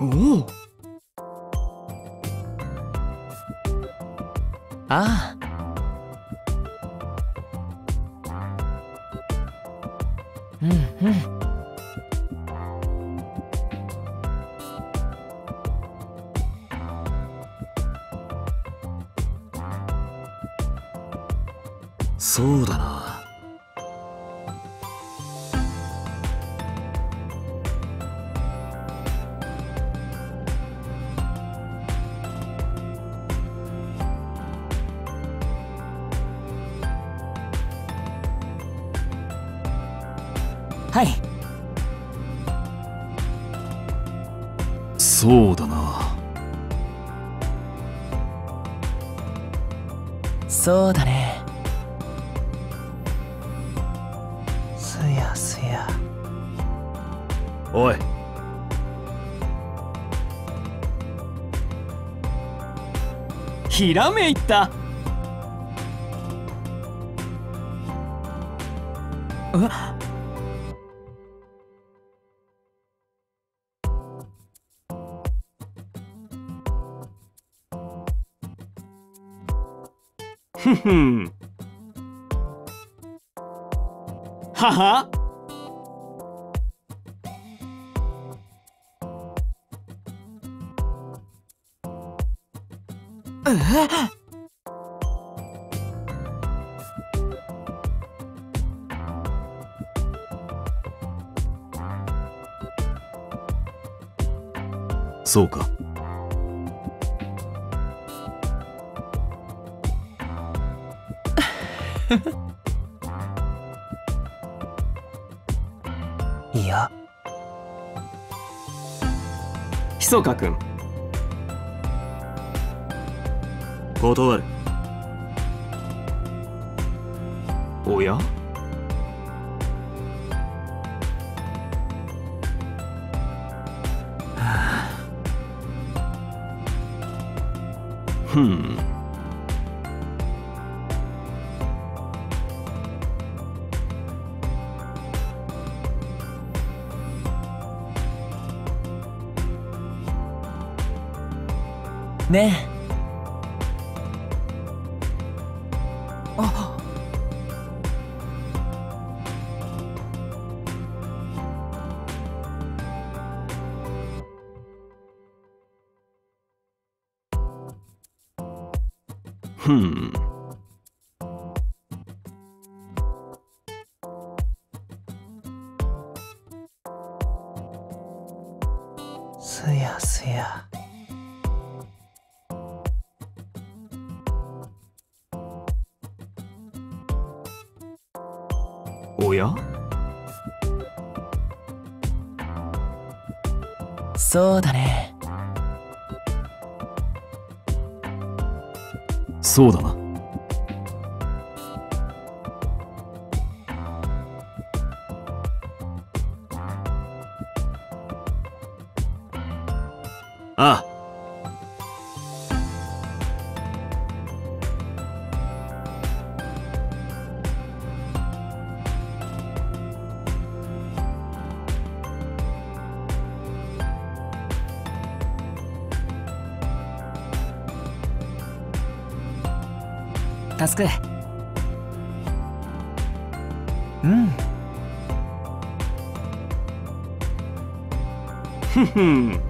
おおああひらめいた。ふふん。はは。そうか。いや。ひそかくん断る。おや？ふん。ねえああ。助け。うん。ふふん。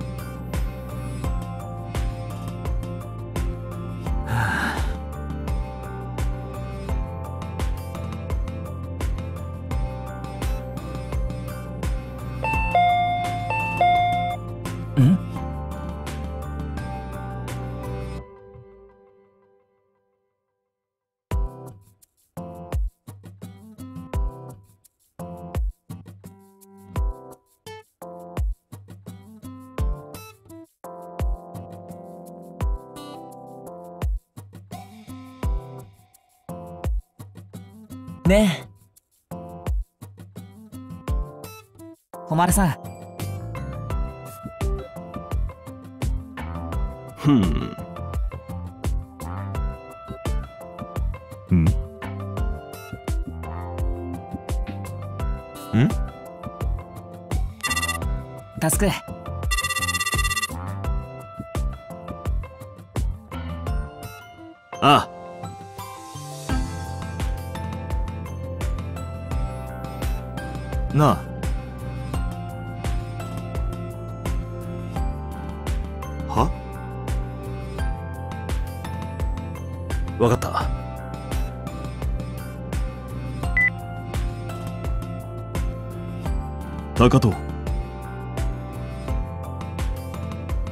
かと。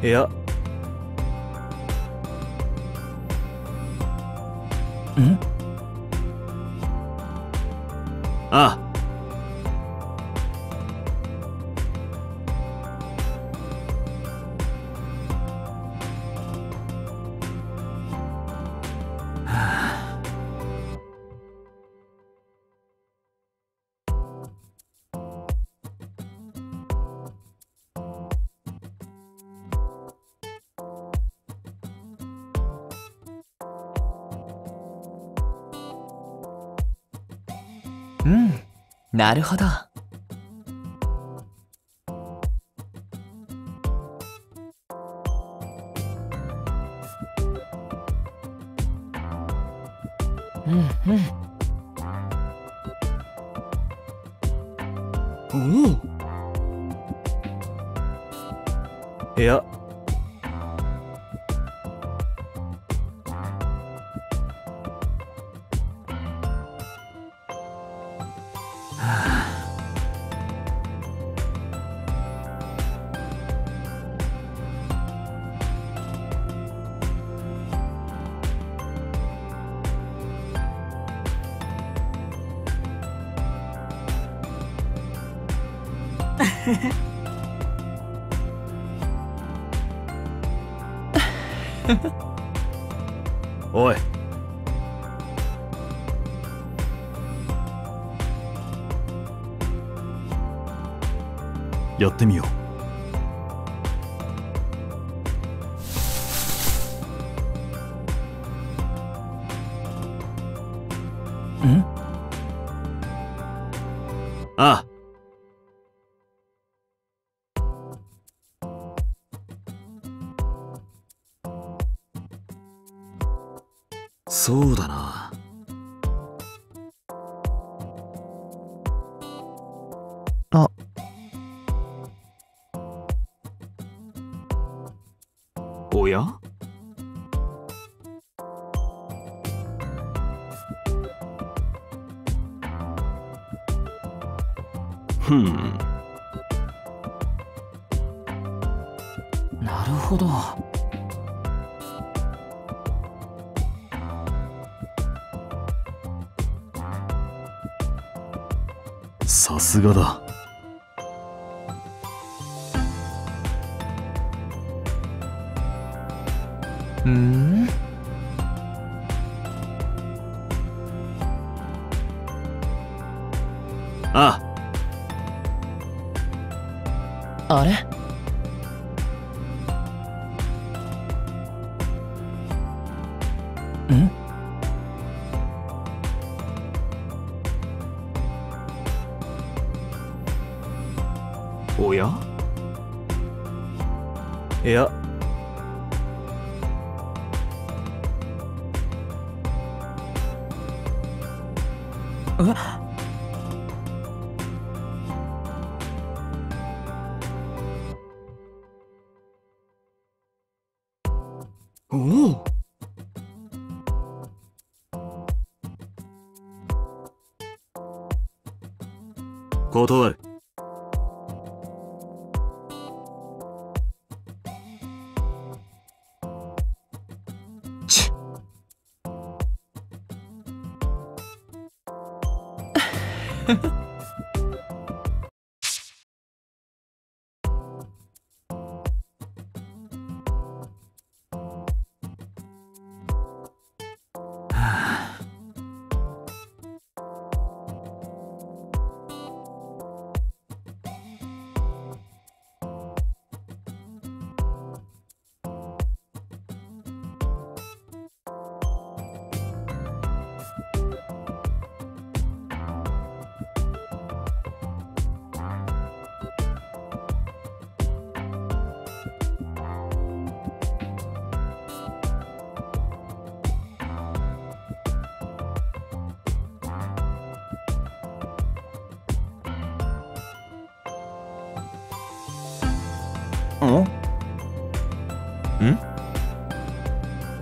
いやなるほど。おい。やってみよう。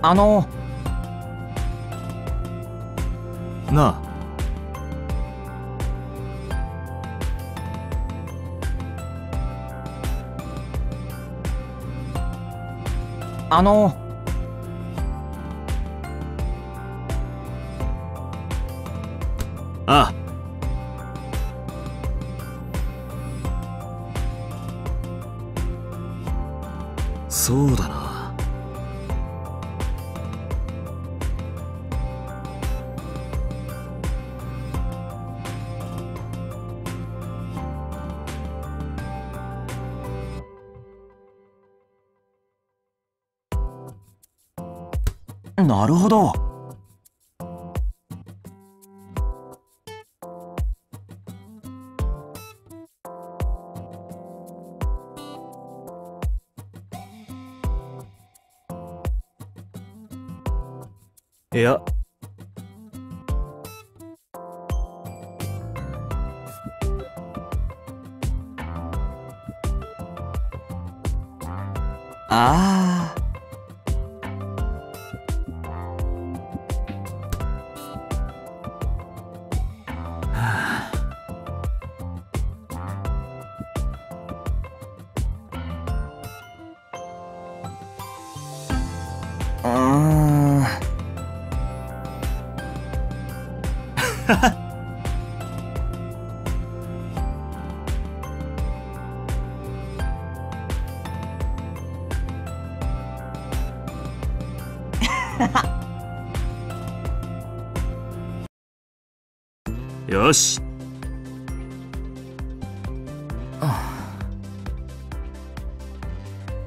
あのなあ。あのあ。あそうだななるほど。いや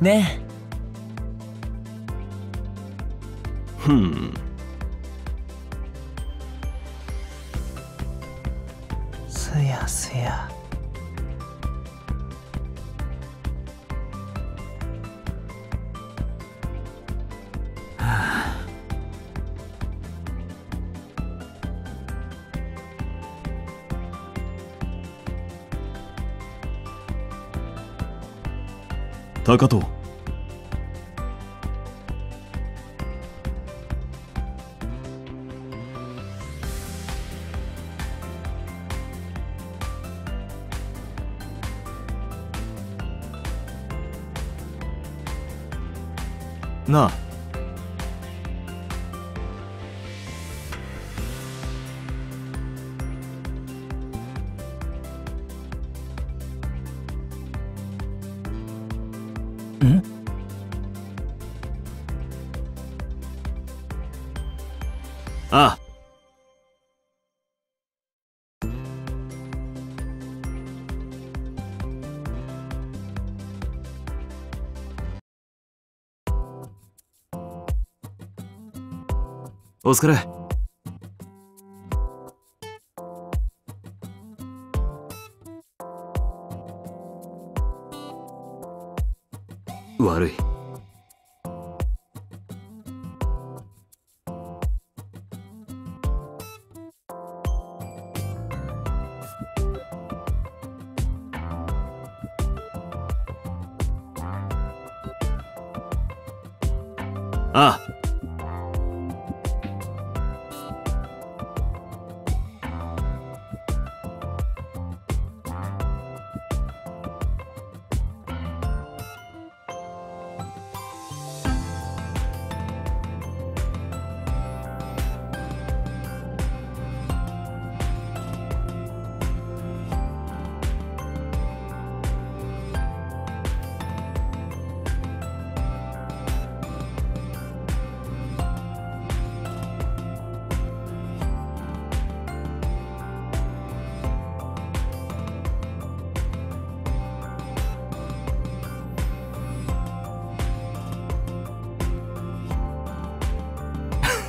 ね。ふんすやすや。高藤お疲れ。悪い。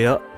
い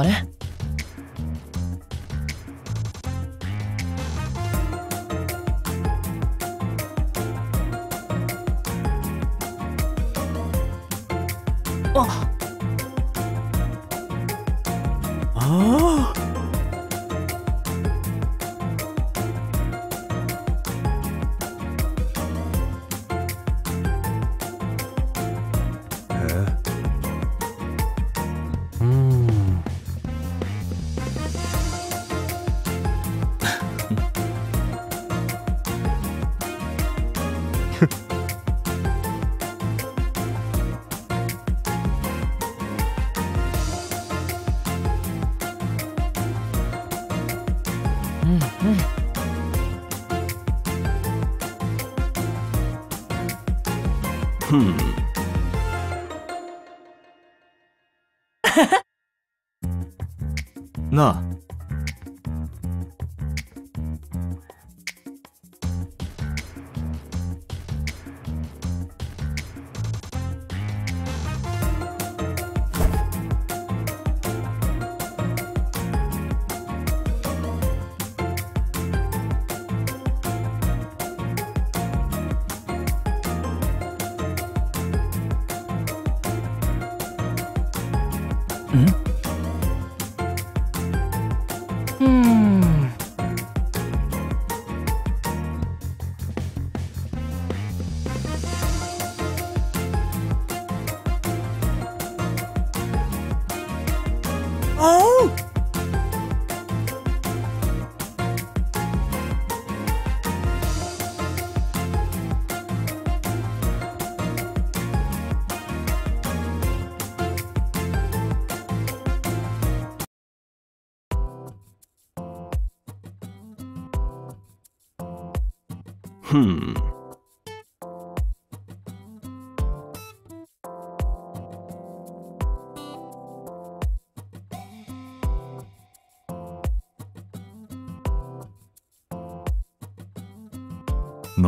やあふ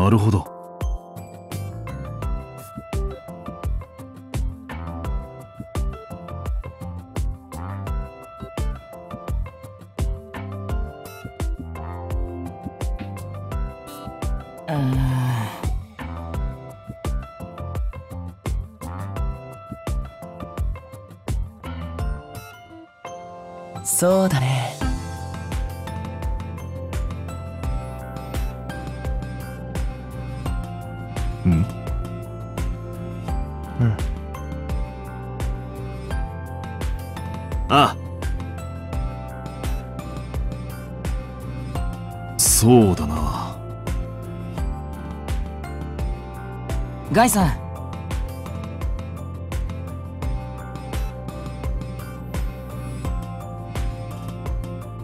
なるほど。そうだね。ガイさん。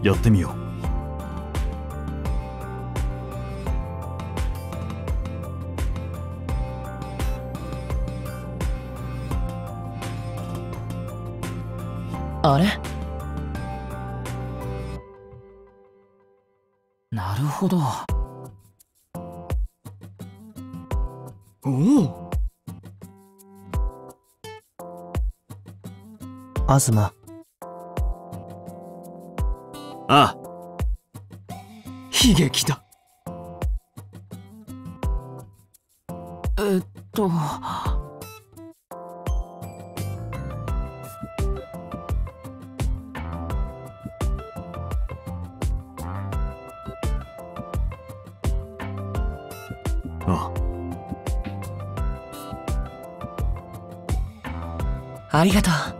やってみよう。あれ？なるほど東あ悲劇だ。えっと。あ。ありがとう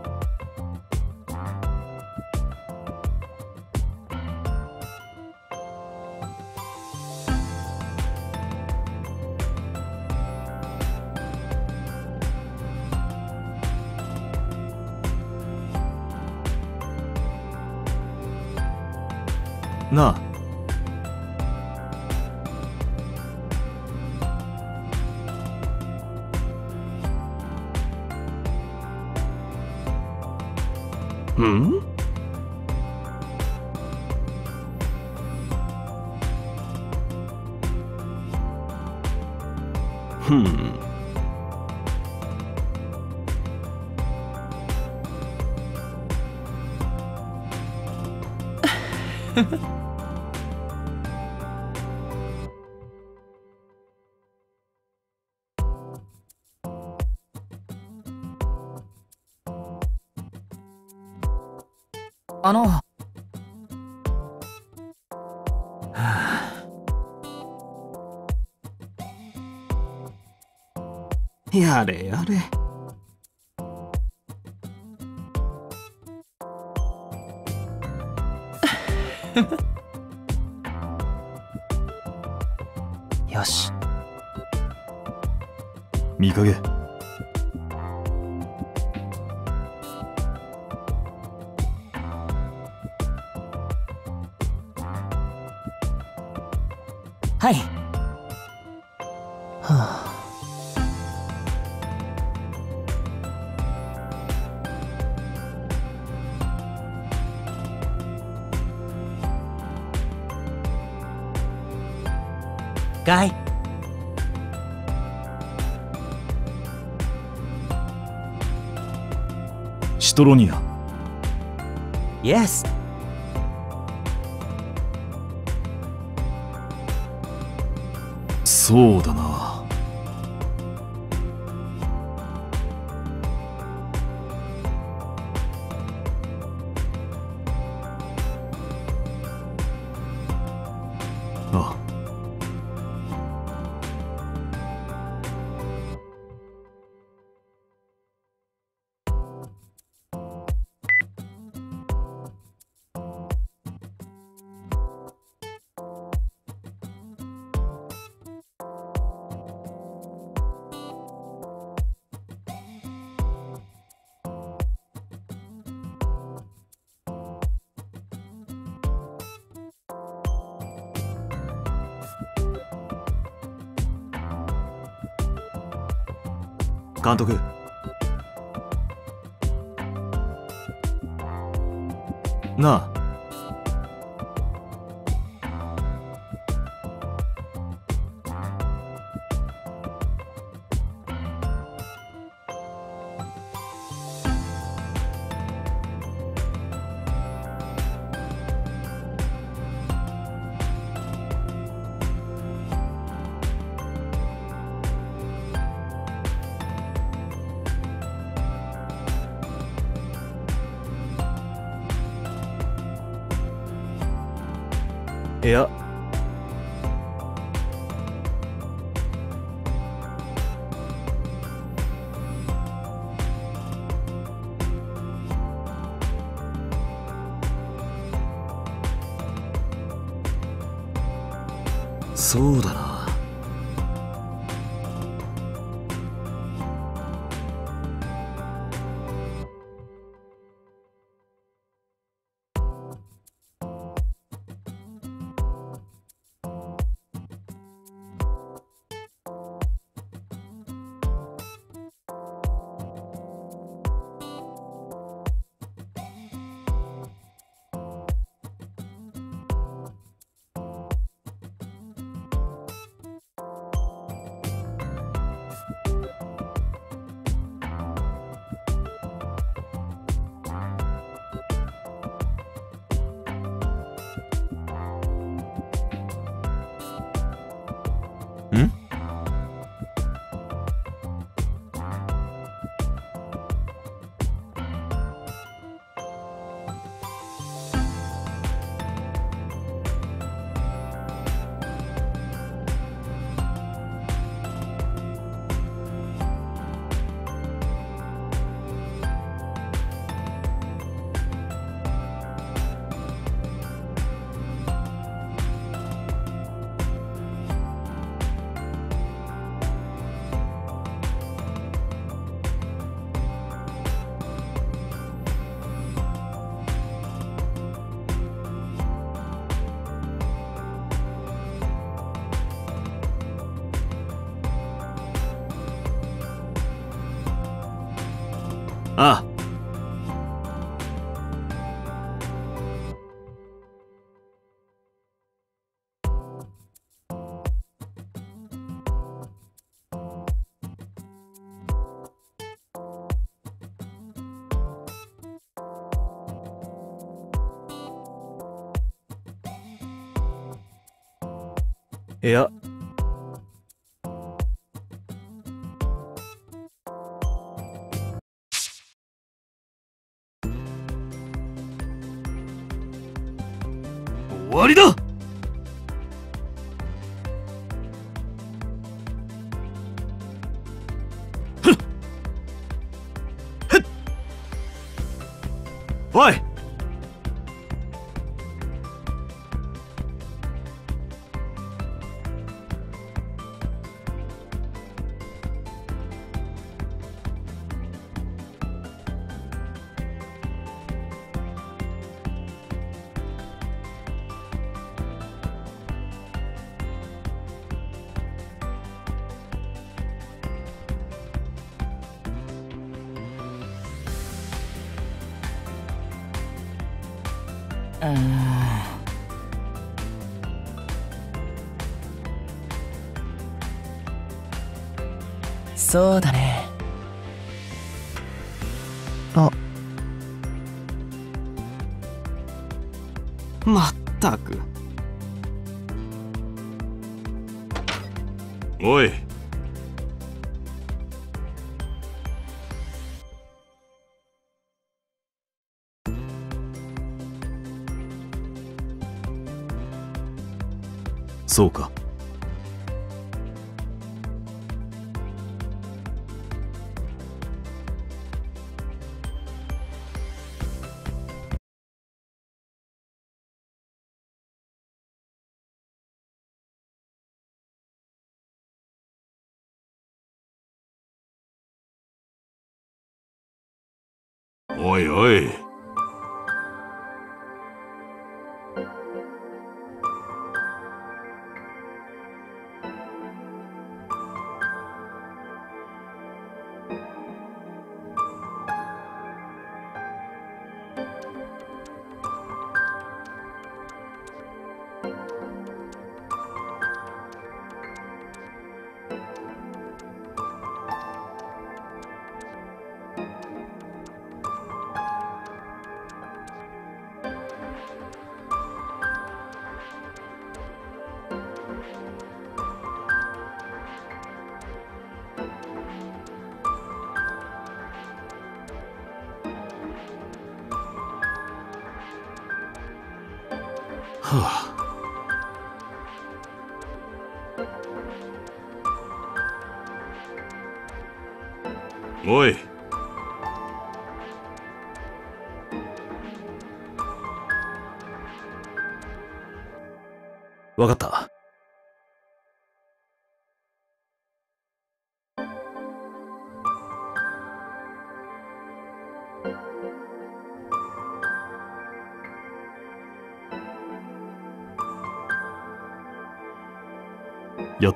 なあ。のやれやれ。よし。見かけ。トロニアイエスそうだな監督そうだな。いや、episode. おいおい。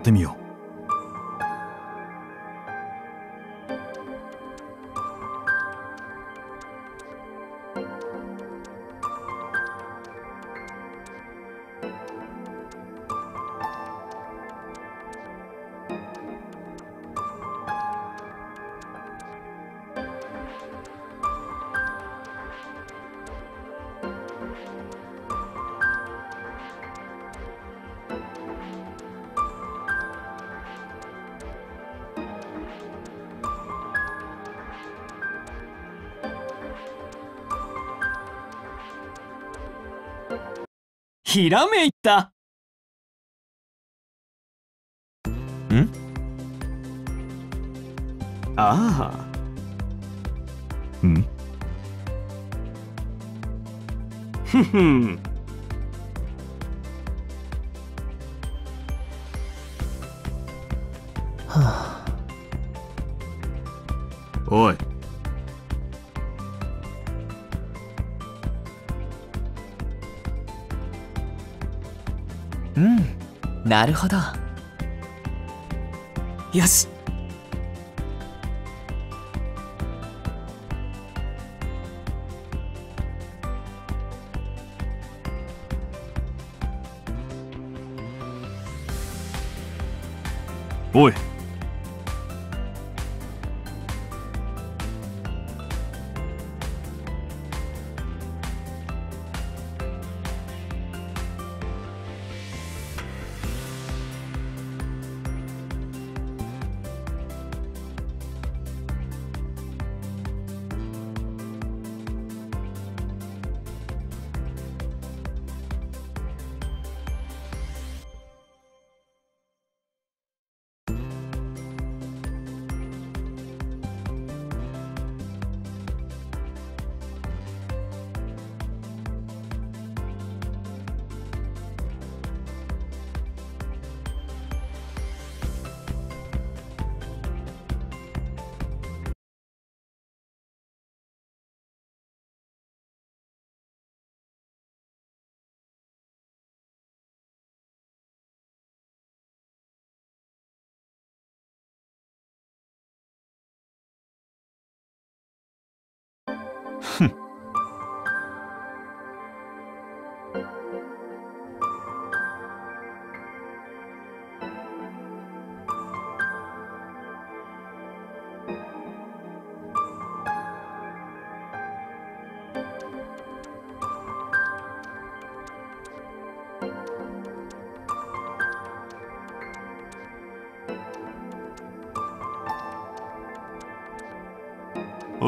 ってみよう。ひらめいた。なるほど。よし。おい。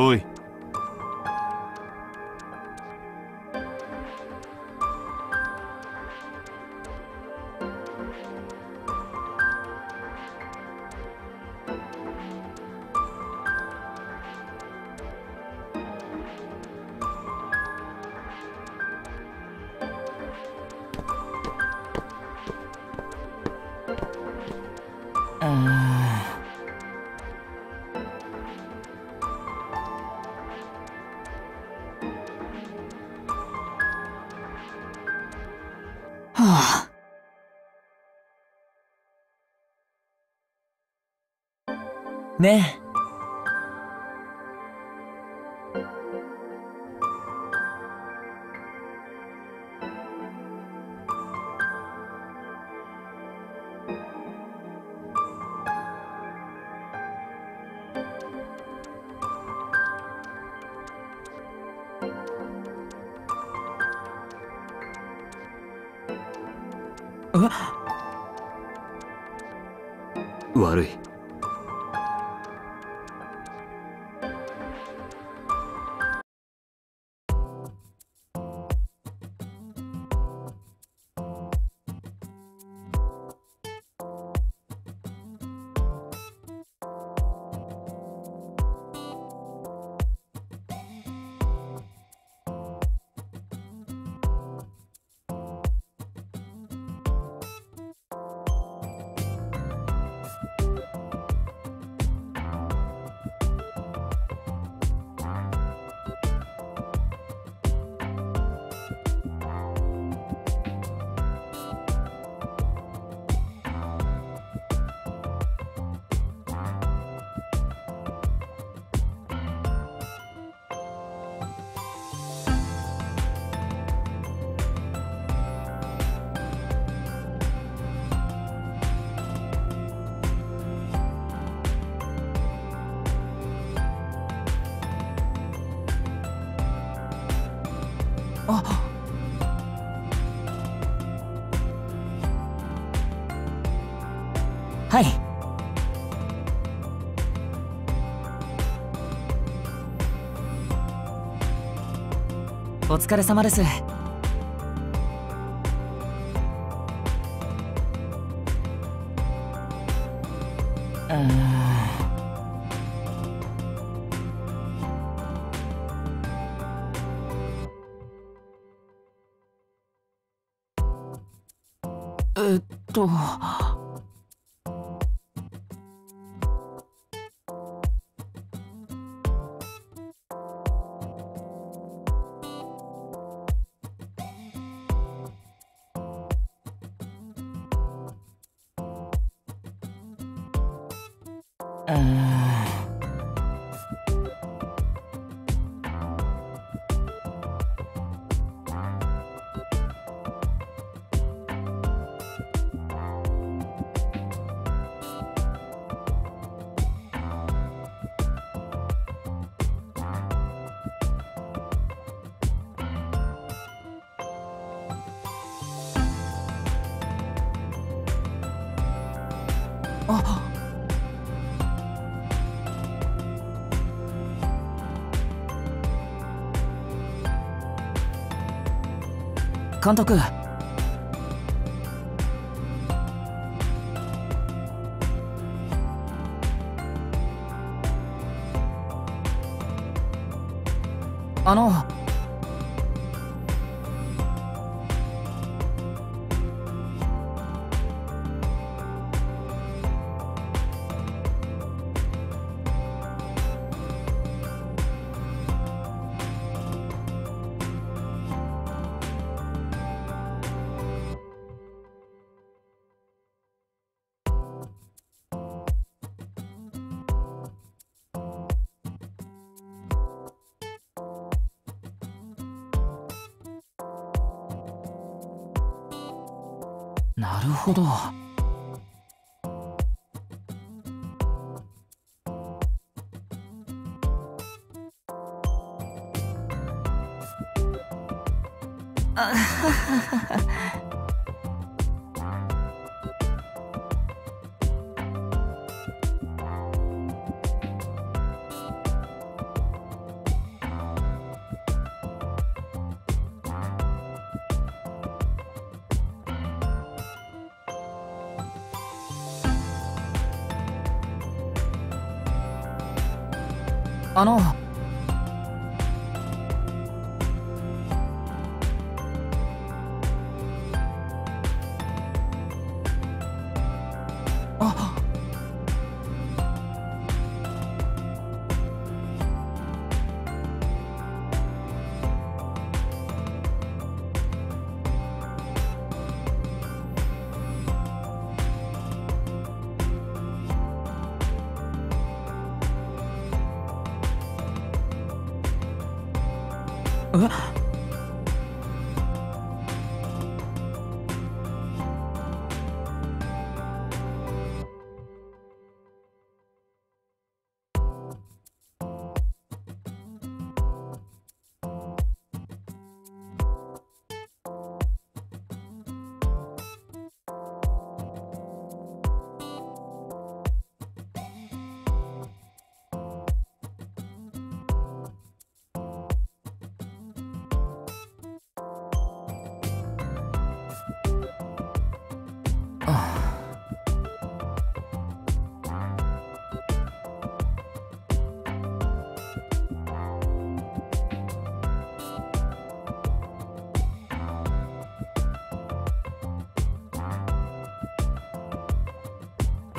うね。えお疲れ様です。えっと。監督。あのあの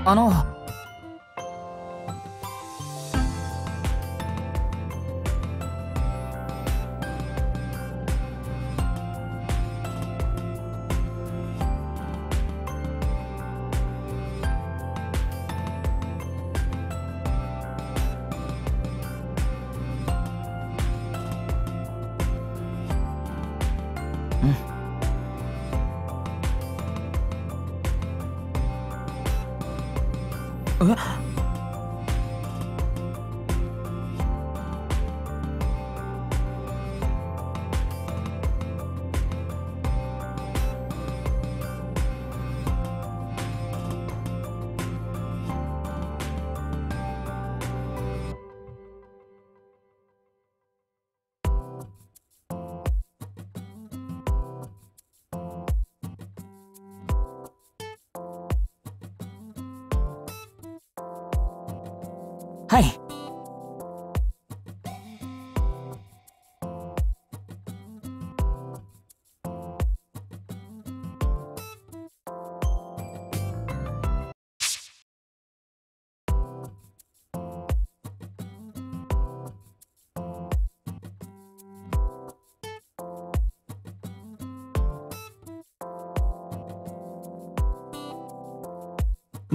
あの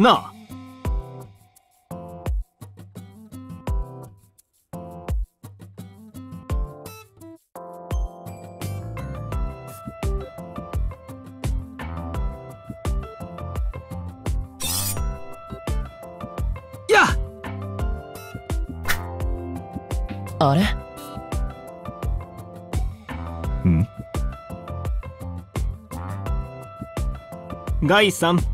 な。あやあれ？うん。ガイさん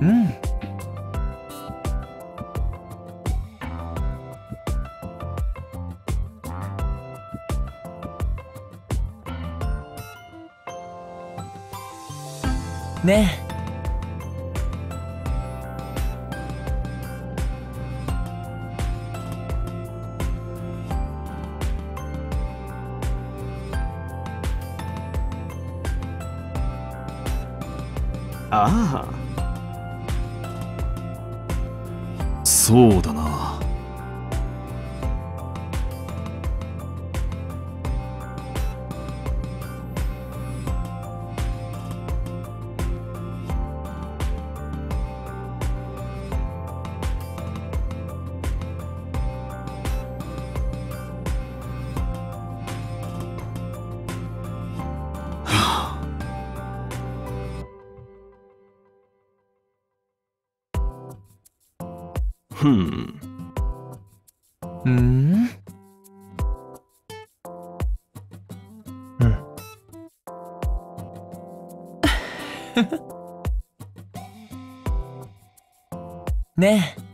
うん。ね。えね。え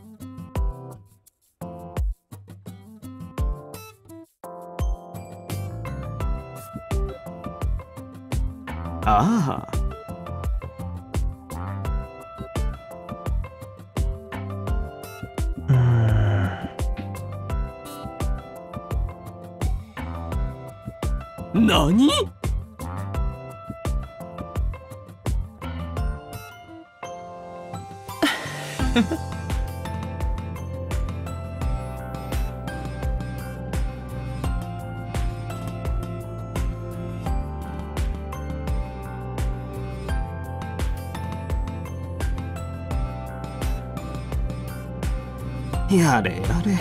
やれやれ。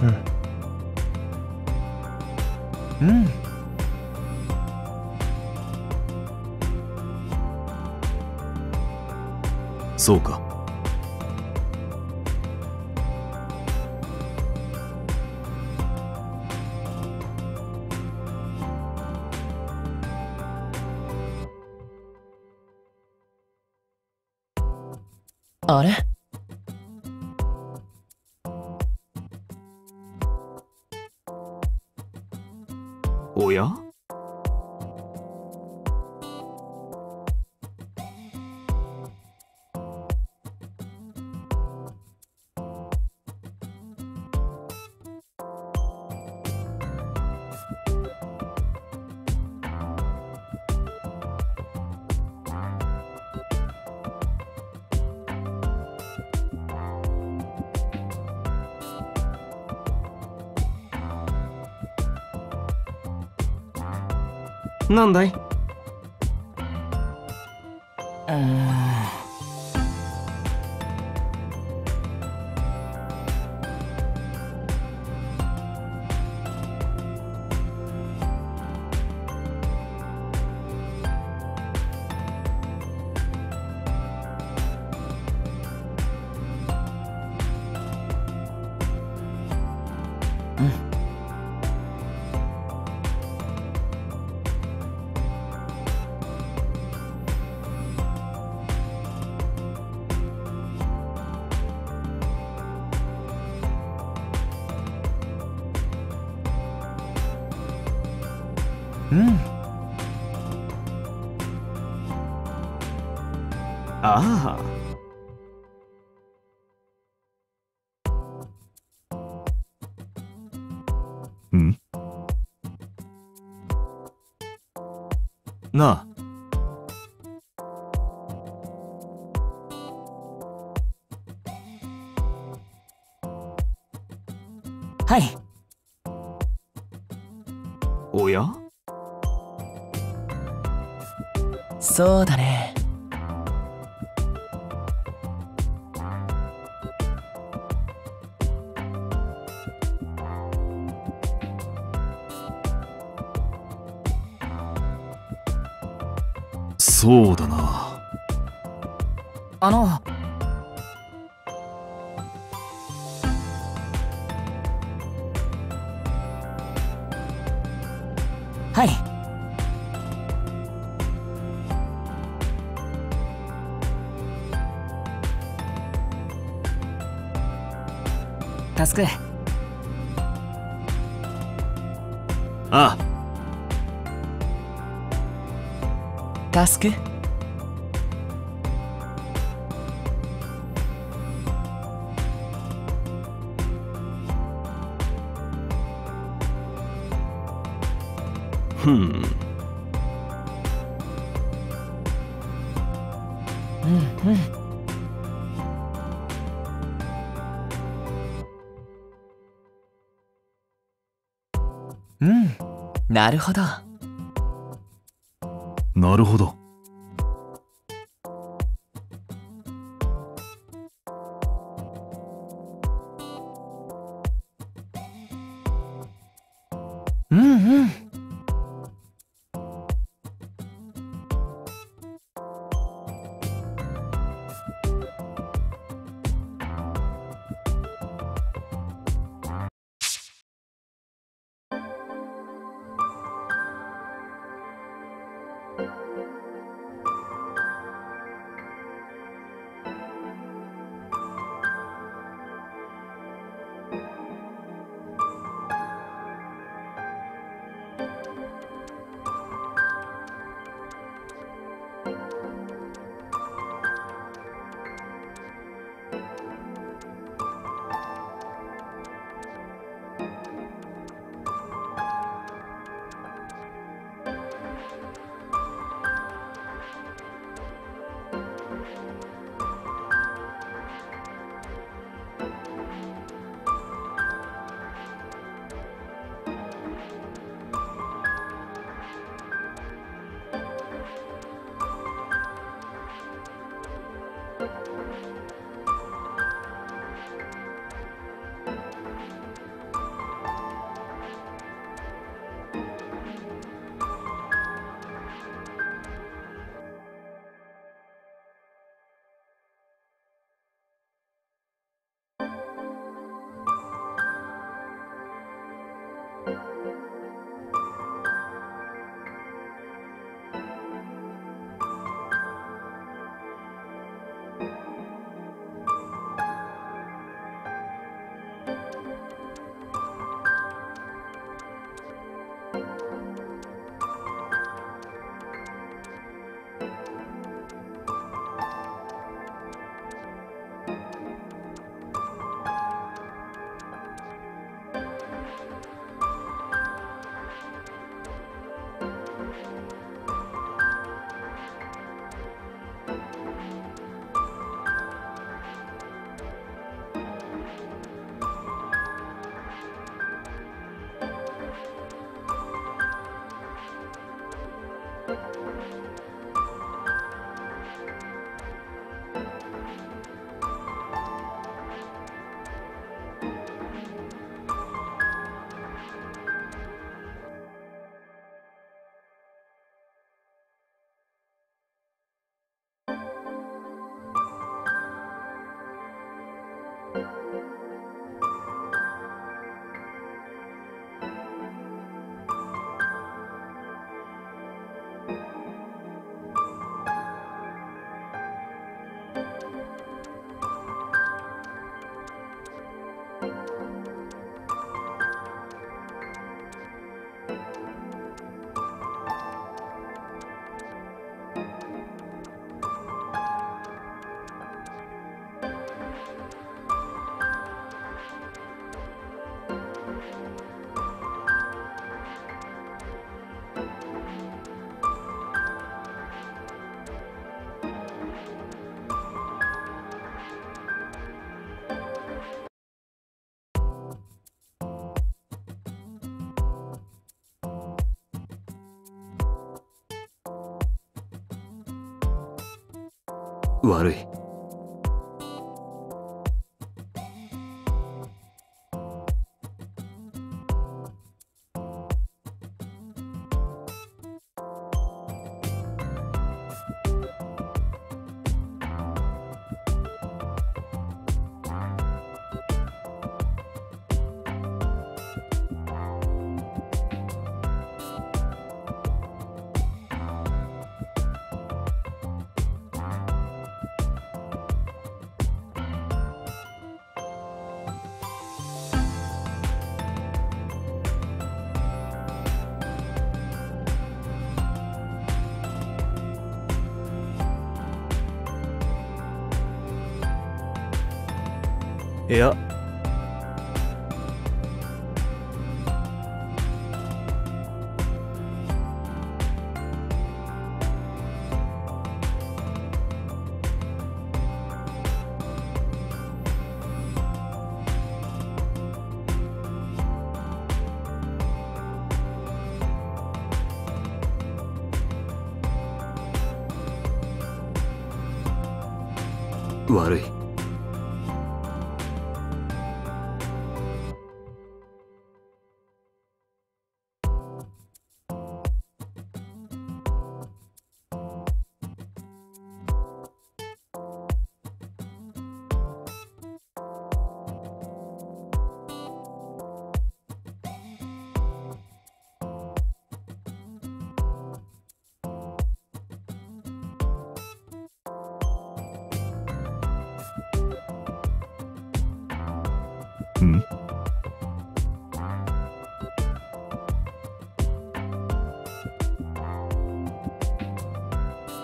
うん。うん。そうか。なんだい？ああうん？なあ。はい。おや？そうだねタスクあ。タスク？ふんうなるほど。なるほど。悪い。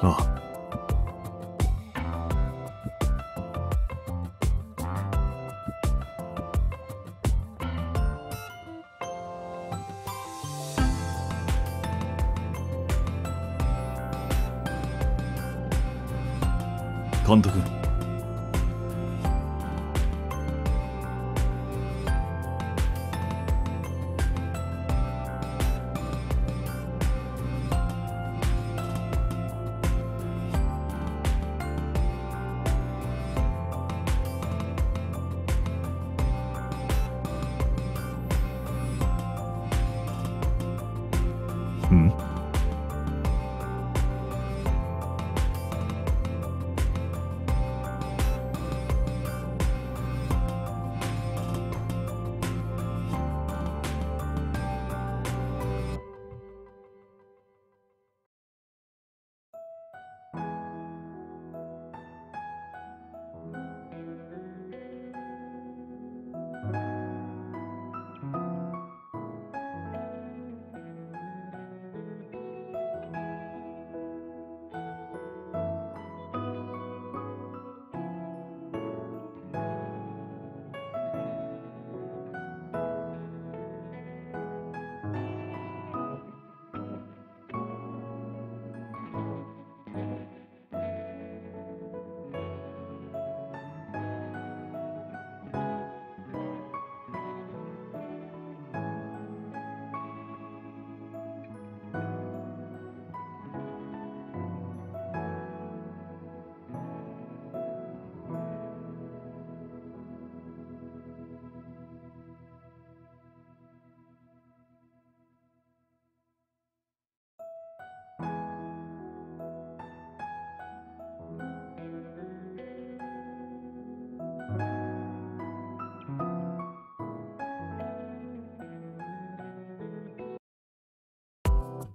ああ。監督。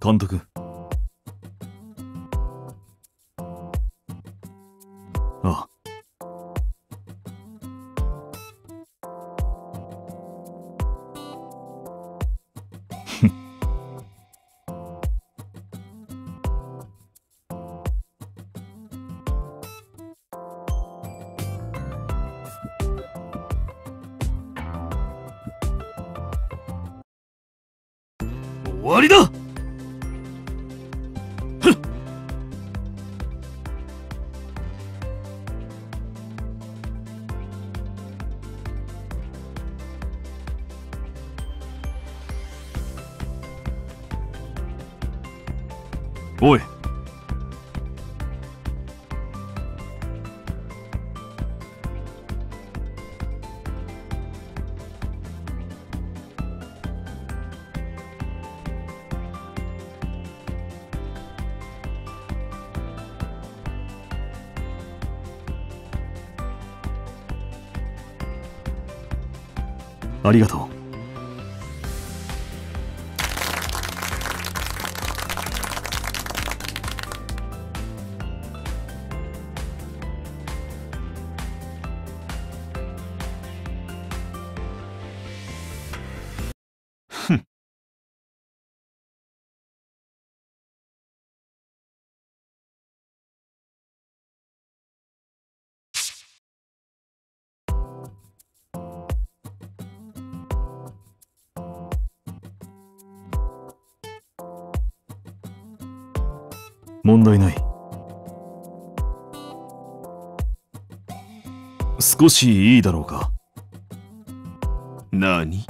監督。ありがとう。問題ない。少しいいだろうか。何？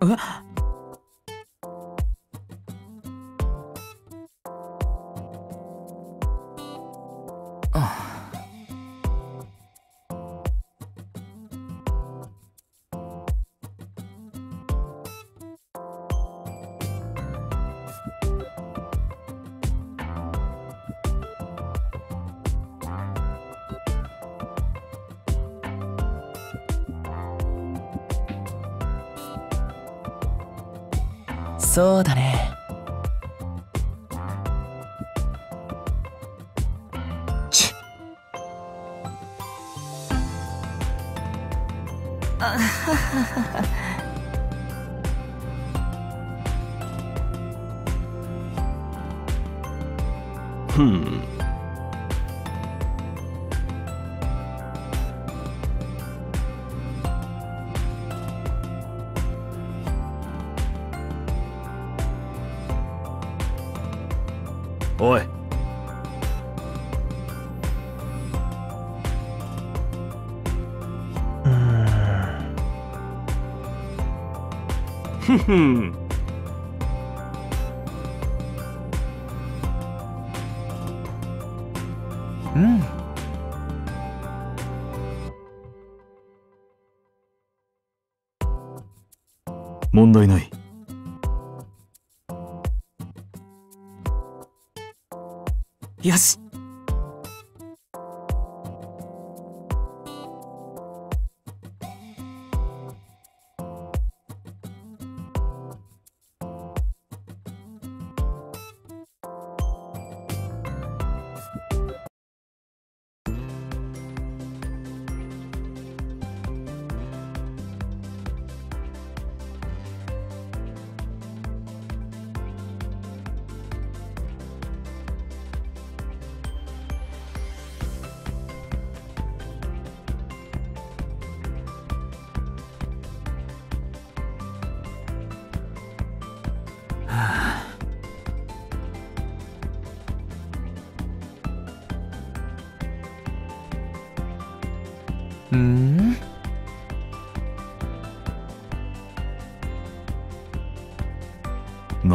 うそうだね。ふふん。うん。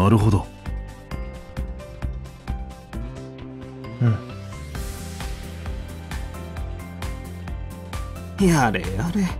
なるほど。やれやれ。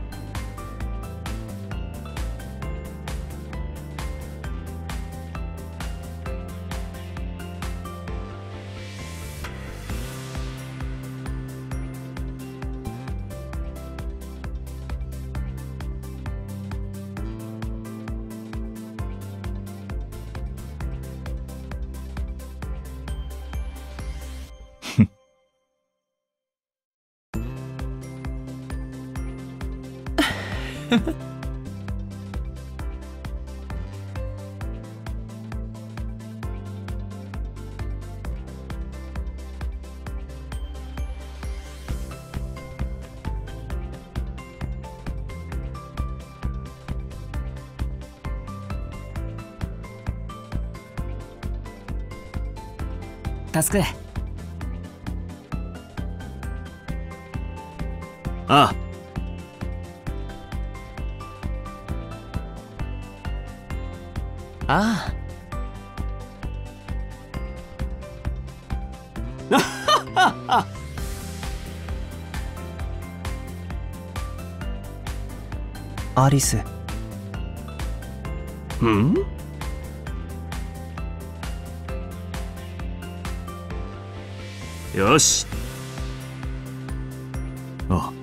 助け。ああ。ああ。アリス。うん？よし。あ。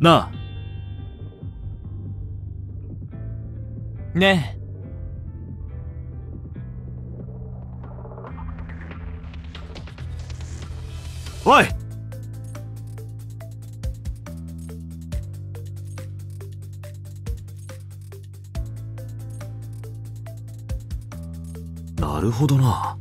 なね。えほどな。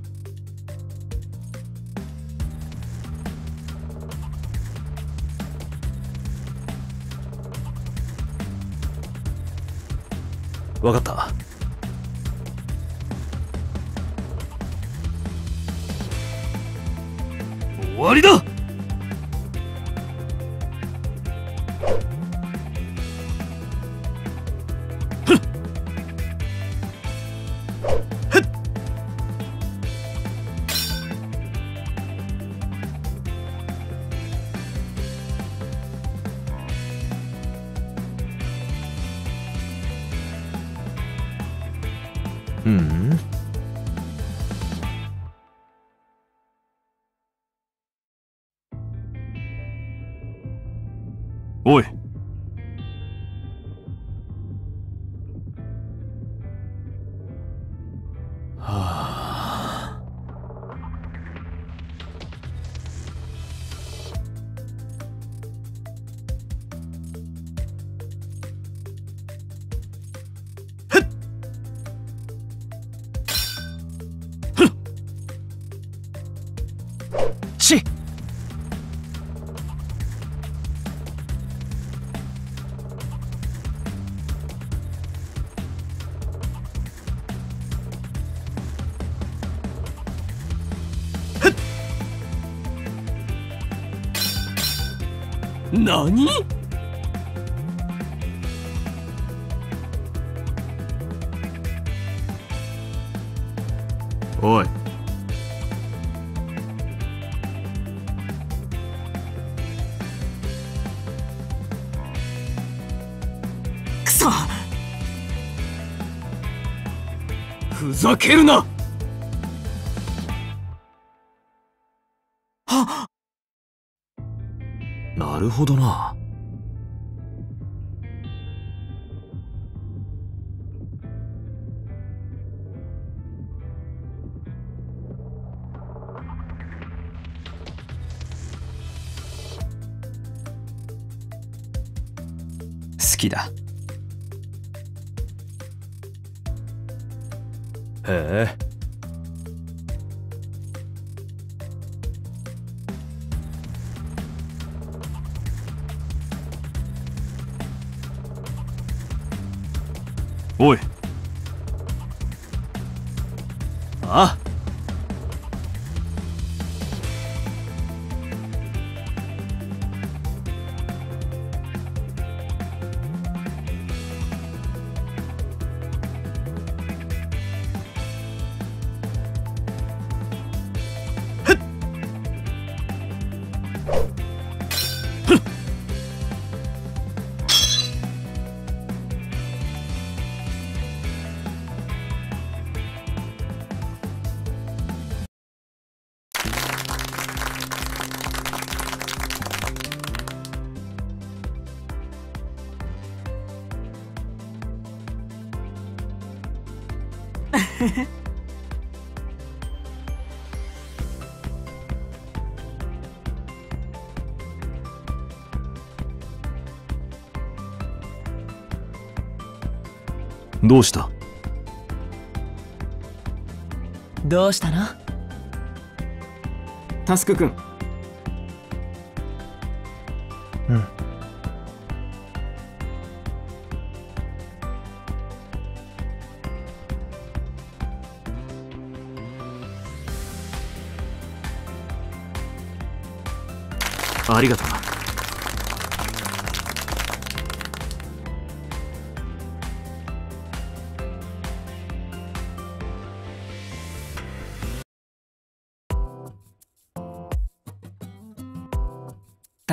何？おい。くそふざけるなほどな。好きだ。へえ。おい。ああ。どうした？どうしたの？タスク君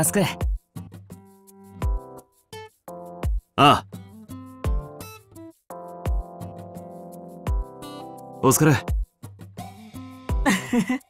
助け。ああ。お疲れ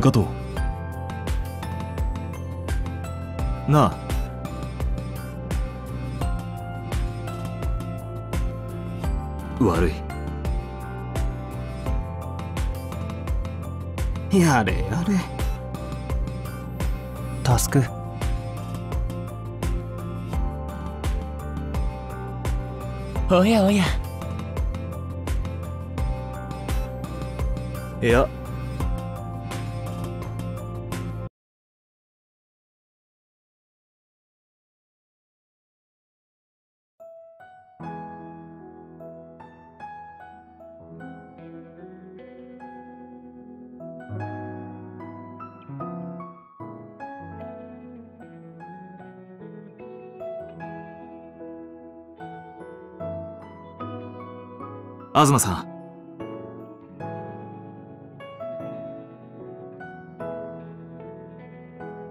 高藤なあ。悪い。やれやれ。タスク。おやおや。東さん。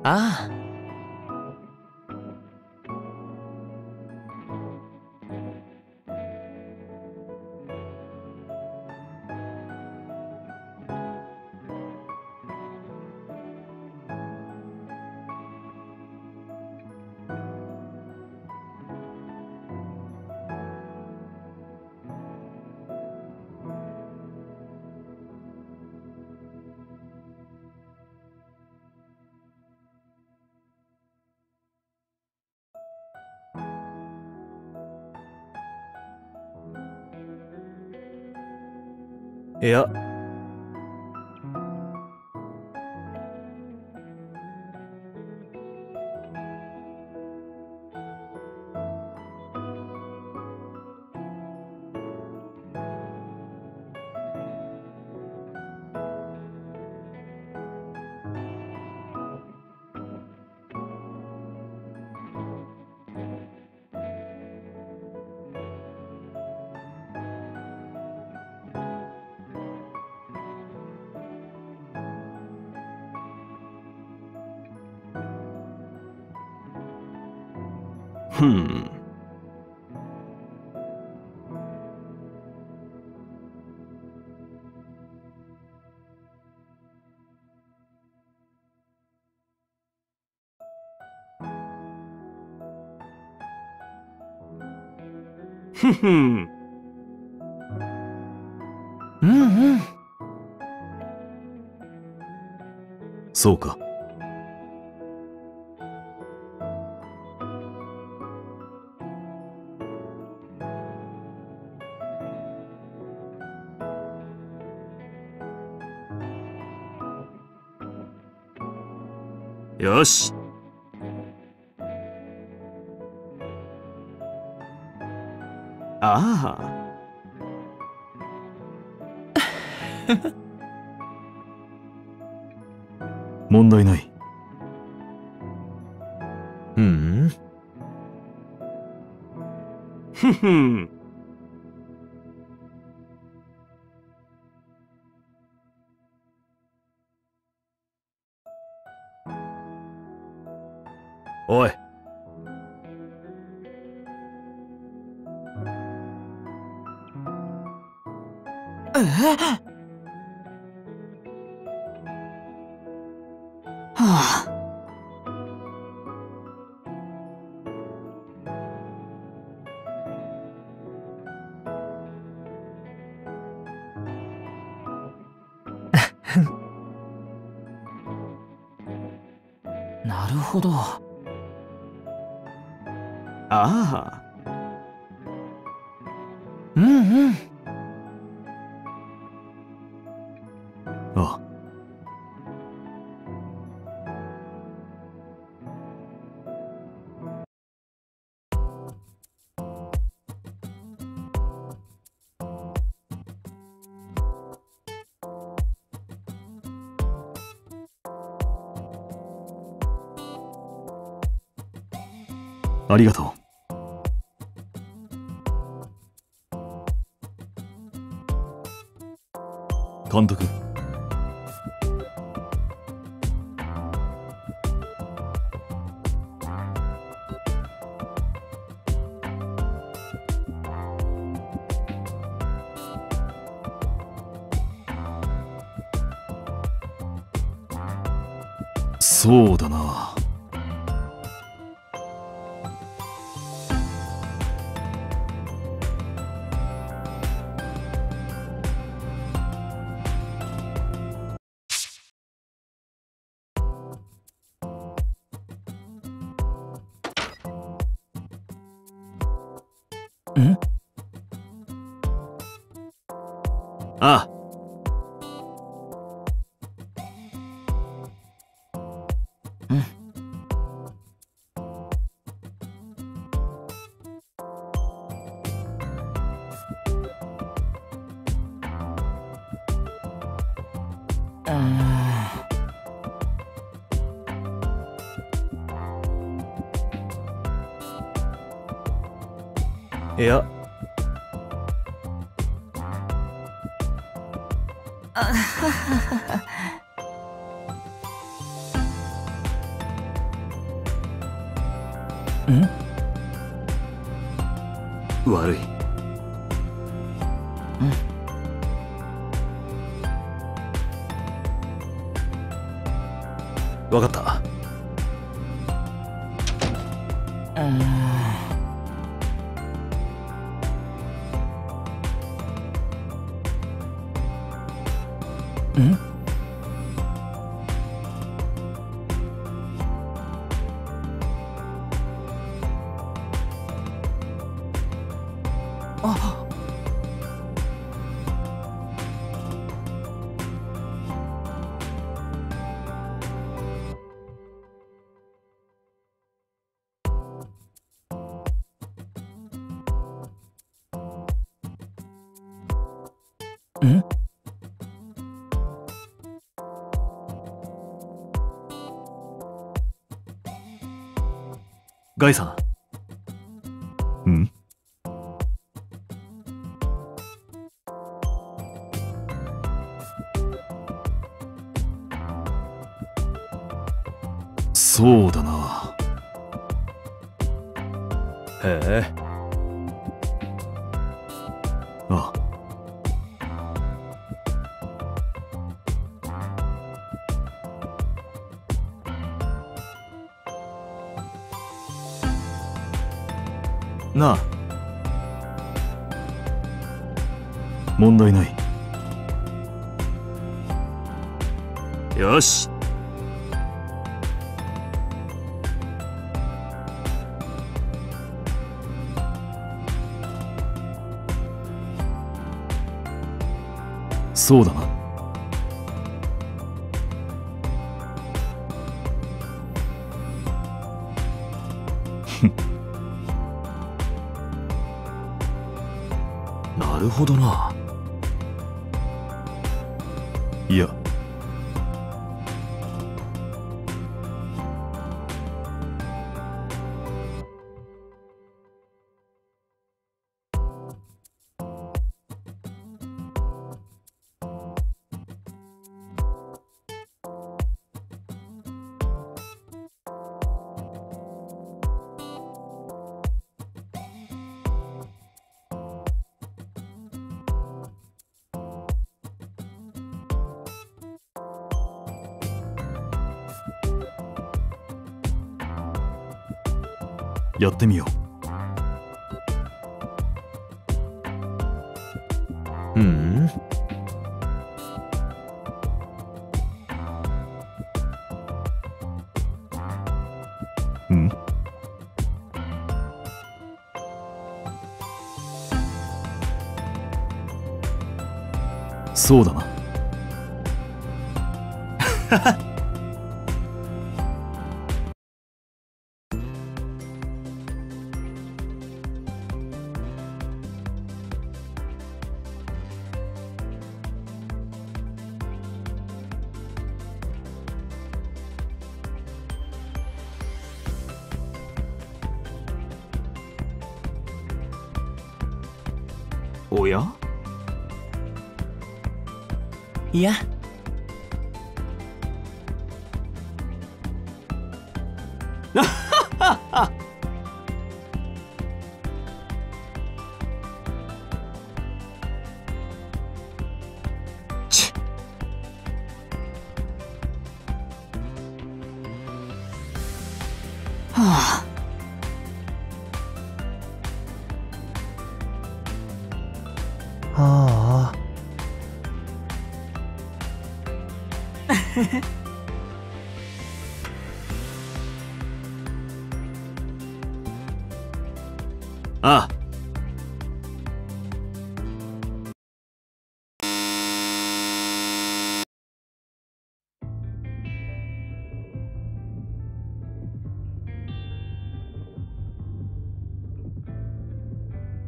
ああ。いうんうん。そうか。よし。ああ。問題ない。うん。ふふんありがとう。監督。そうだな。ガイさなあ。問題ない。よし。そうだな。やってみよう。うん。ううん。そうだな。い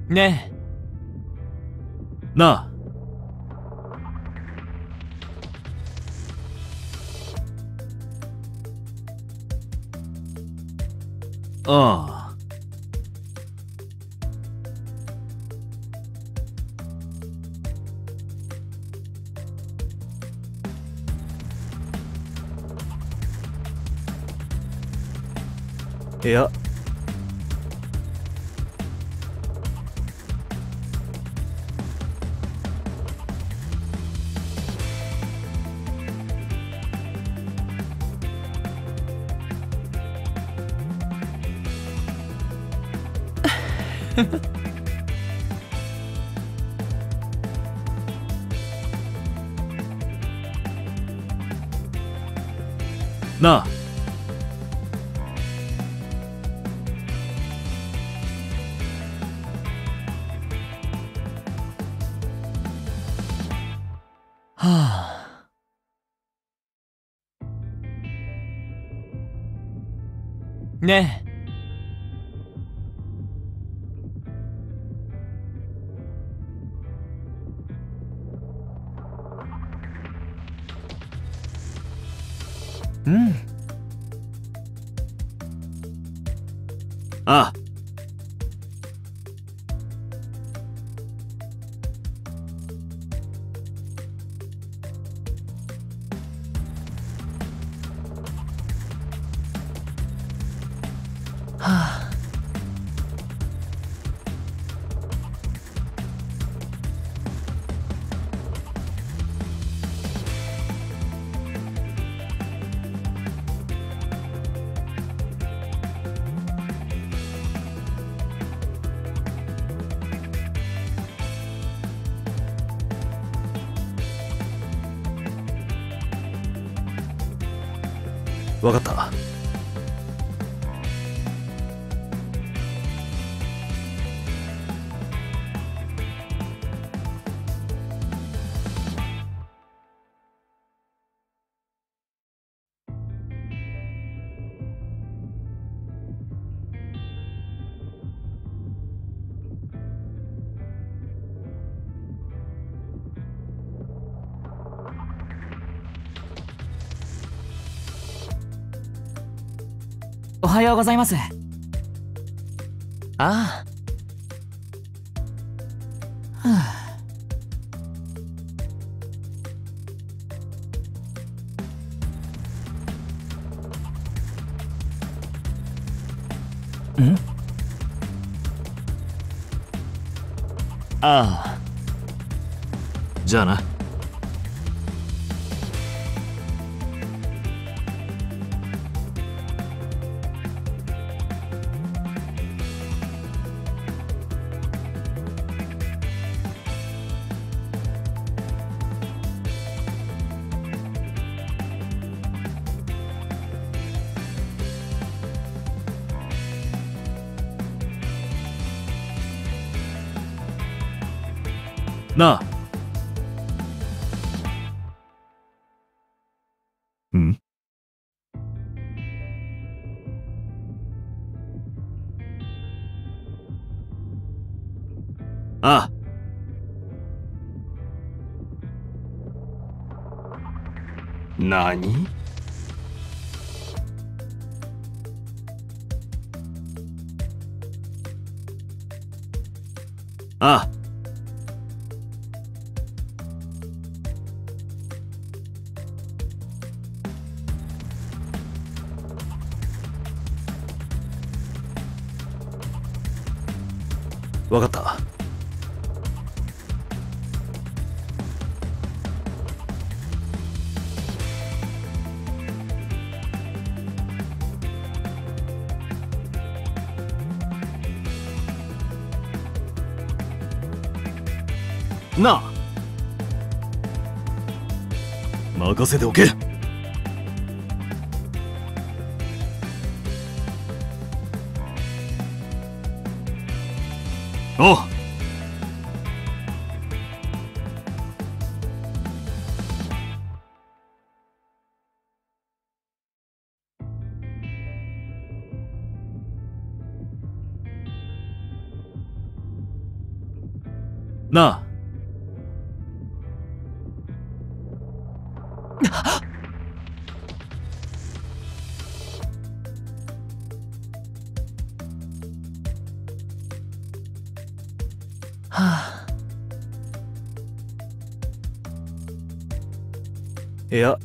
ね。ね。えうん。あようございます。ああ。はあ。ん。ああ。じゃあなな任せておけ。いや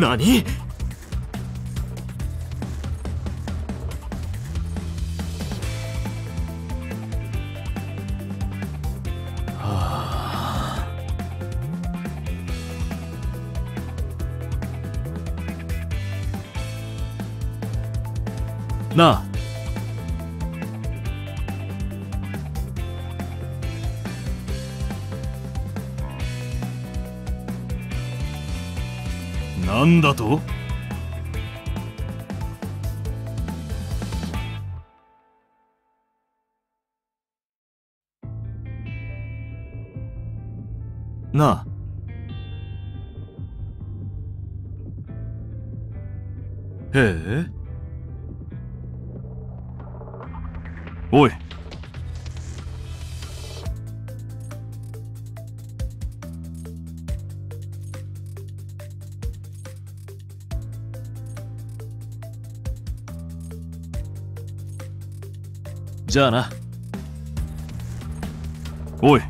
何？だと？じゃあな。おい。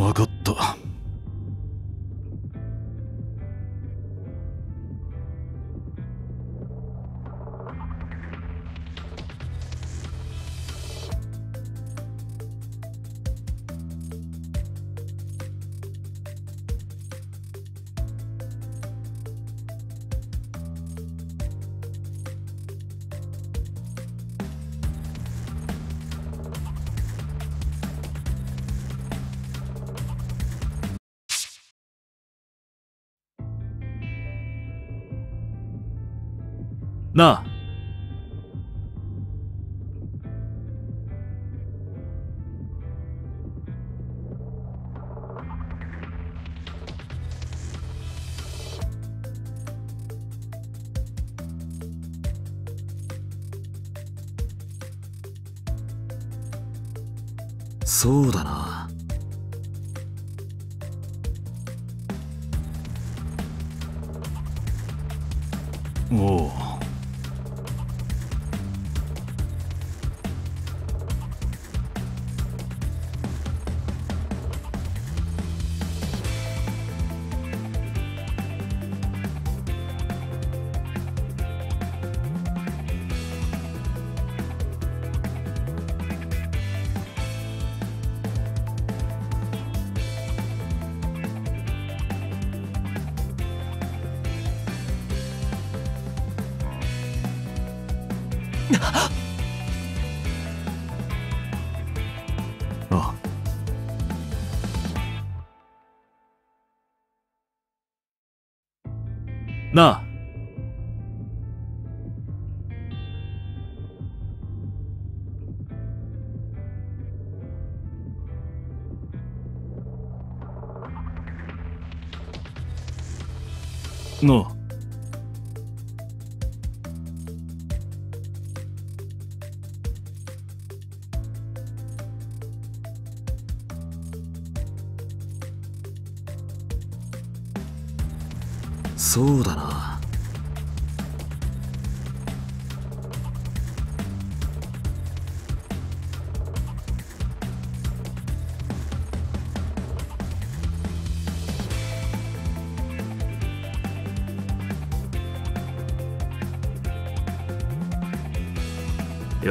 分かった。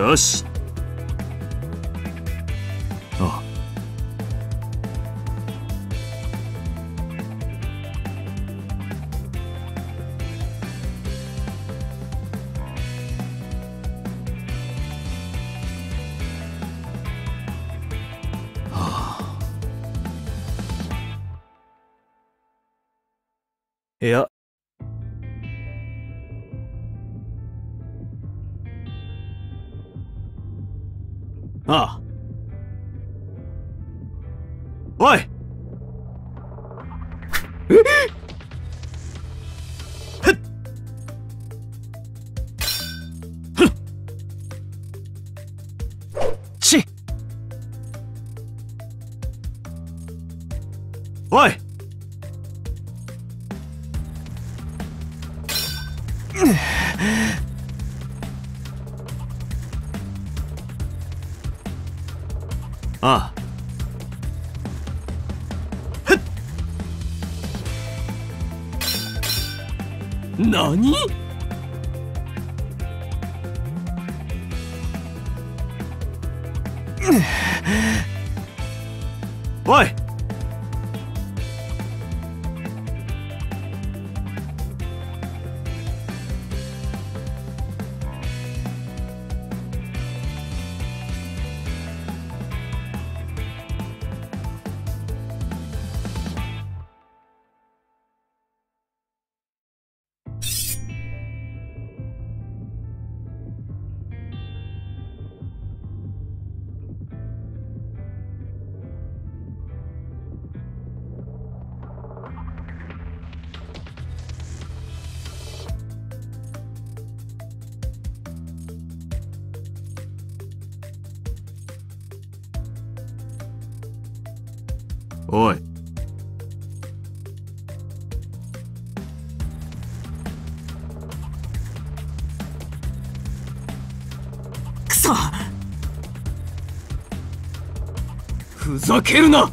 よし。ああ。何？おい。けるな。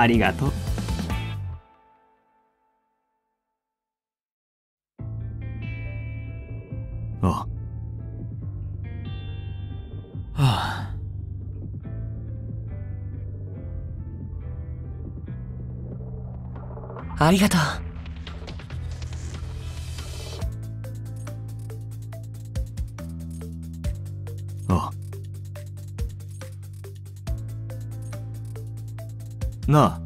ありがとう。あ。はあ。ありがとうなあ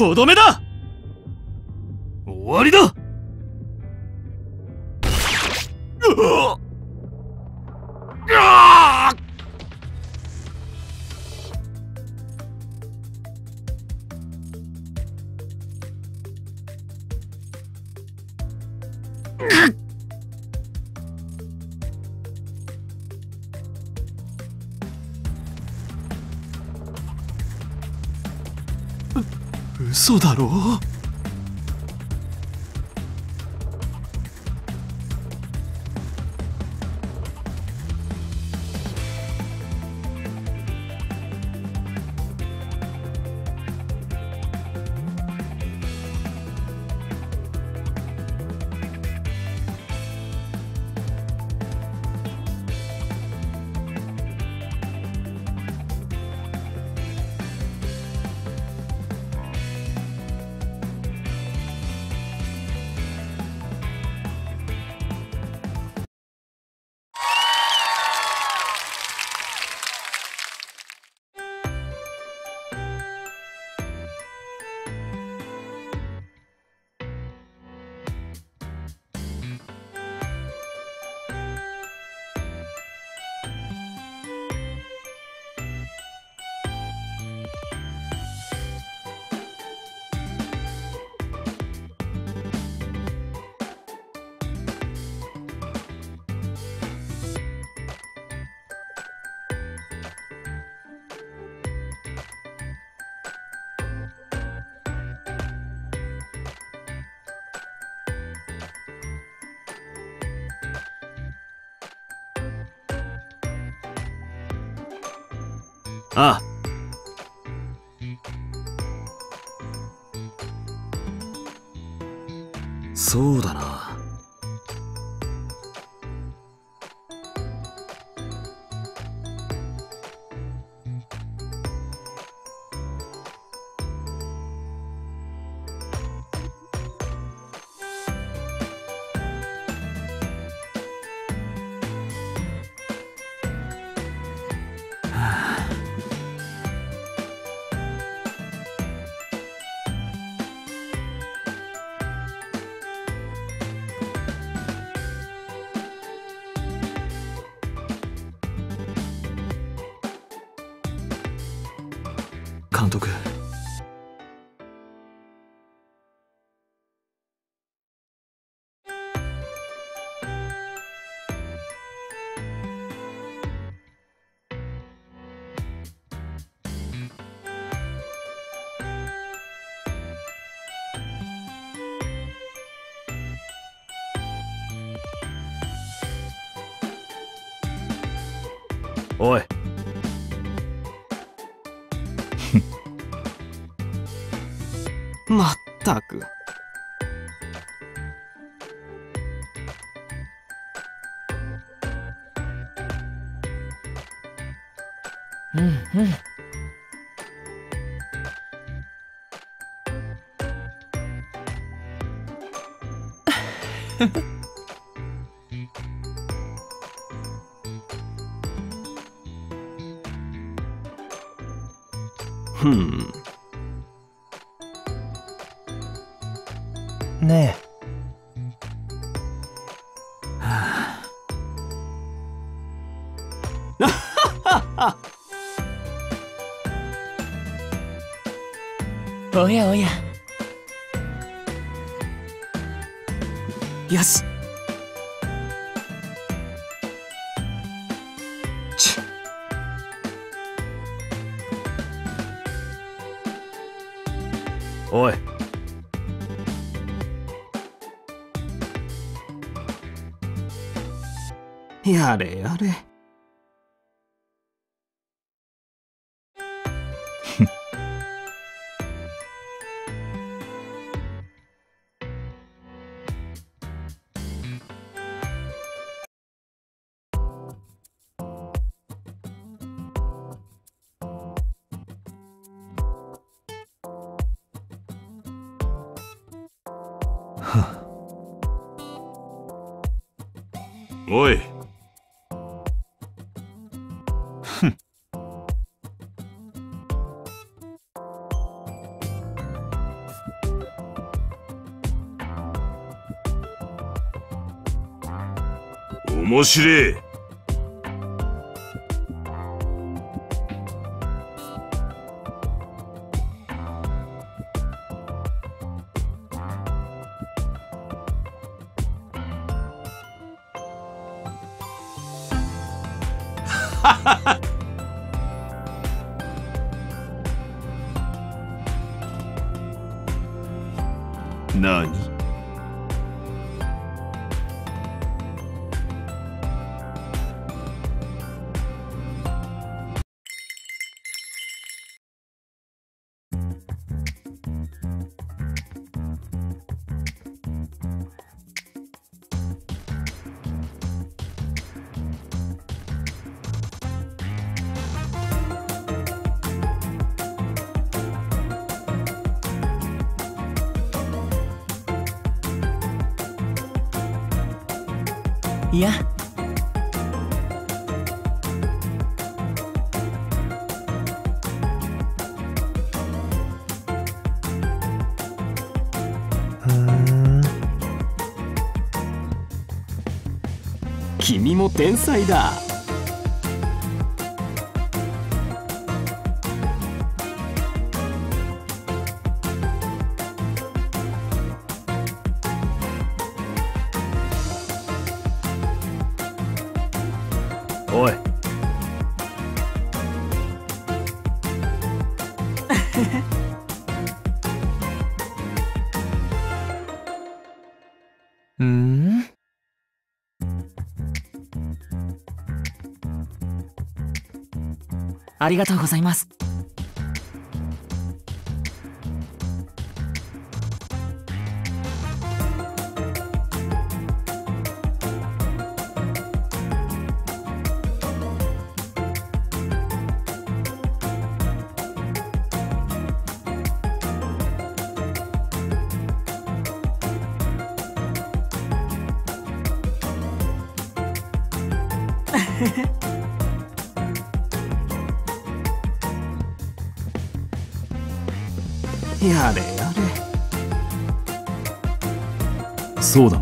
とどめだ嘘だろう？あそうだな。タークおやおや。よし。おい。やれやれ。面白い。何？も天才だ。ありがとうございます。れそ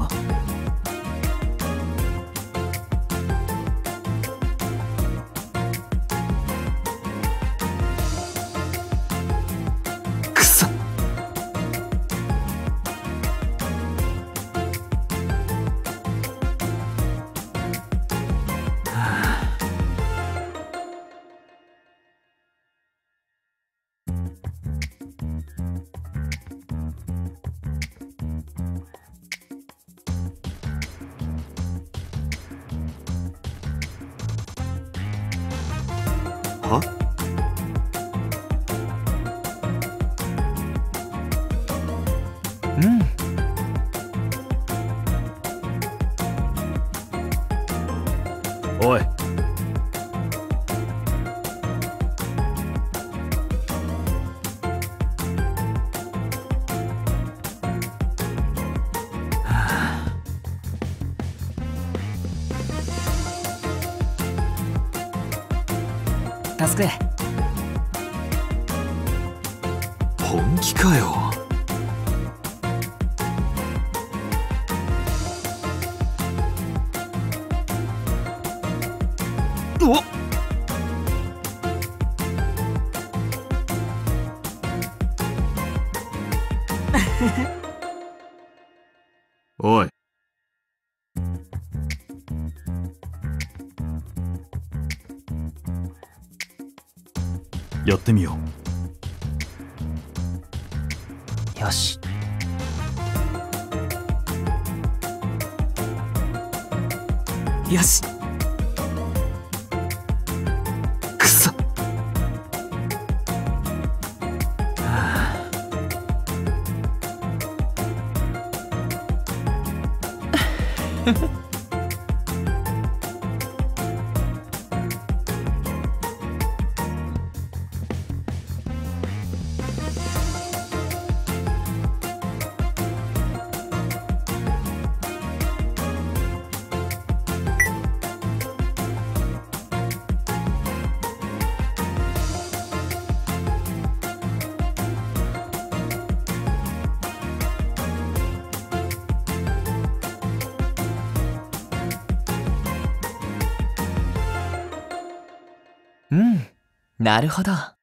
おい。やってみよよし。よしなるほど。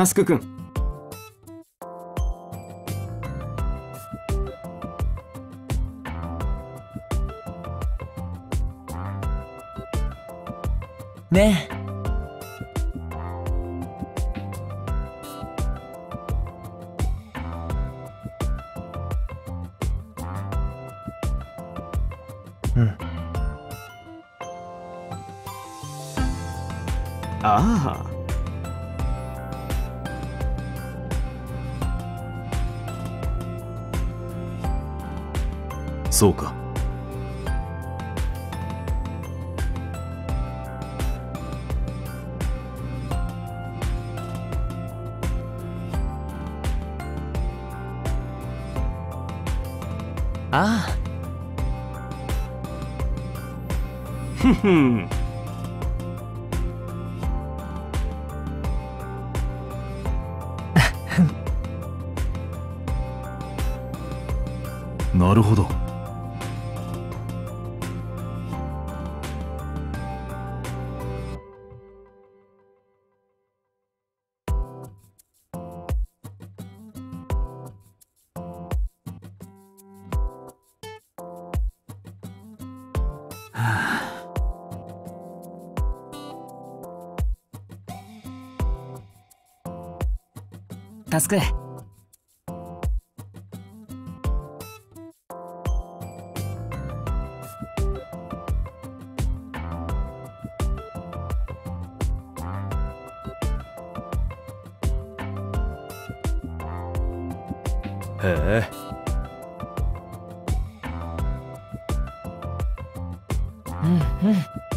タスクくんねえ。そうか。ああ。ふふんタスクへえ。うんうん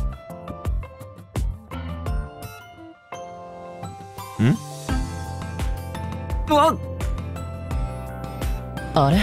あれ？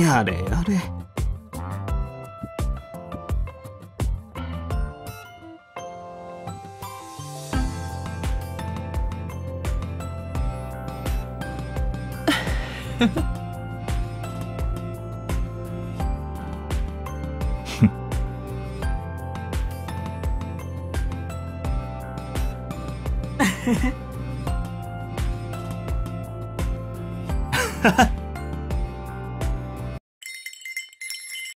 やれやれ。